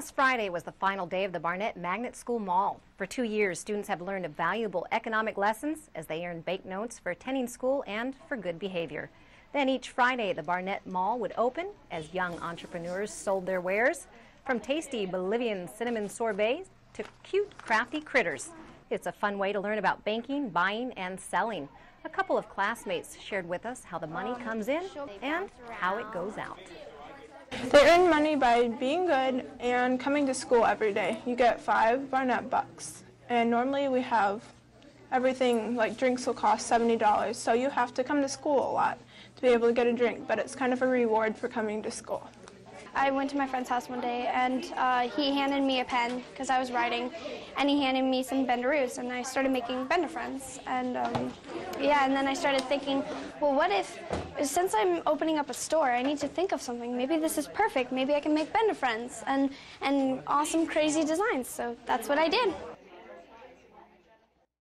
Last Friday was the final day of the Barnette Magnet School Mall. For two years, students have learned valuable economic lessons as they earn bank notes for attending school and for good behavior. Then each Friday, the Barnette Mall would open as young entrepreneurs sold their wares, from tasty Bolivian cinnamon sorbets to cute, crafty critters. It's a fun way to learn about banking, buying, and selling. A couple of classmates shared with us how the money comes in and how it goes out. They earn money by being good and coming to school every day. You get five Barnette bucks. And normally we have everything, like drinks will cost $70. So you have to come to school a lot to be able to get a drink, but it's kind of a reward for coming to school. I went to my friend's house one day and uh, he handed me a pen because I was writing, and he handed me some Bendaroos, and I started making bender friends. And um, yeah, and then I started thinking, well, what if, since I'm opening up a store, I need to think of something. Maybe this is perfect. Maybe I can make bender friends and and awesome, crazy designs. So that's what I did.